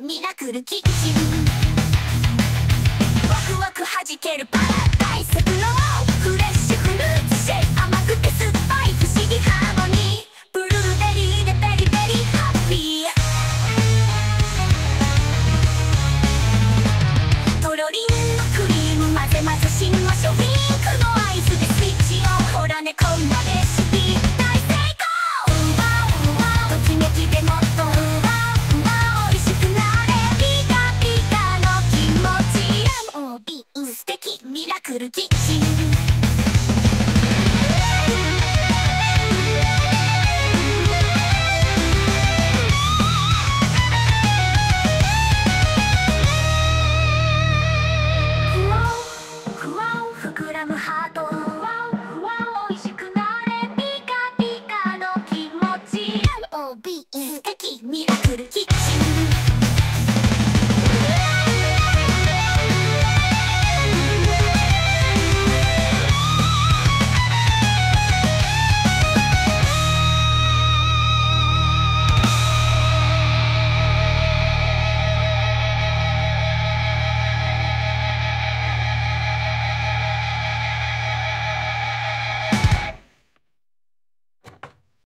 ミラクルキッチンワクワクはじけるパラダイスラクルキッチン。ふわふわ膨らむハート。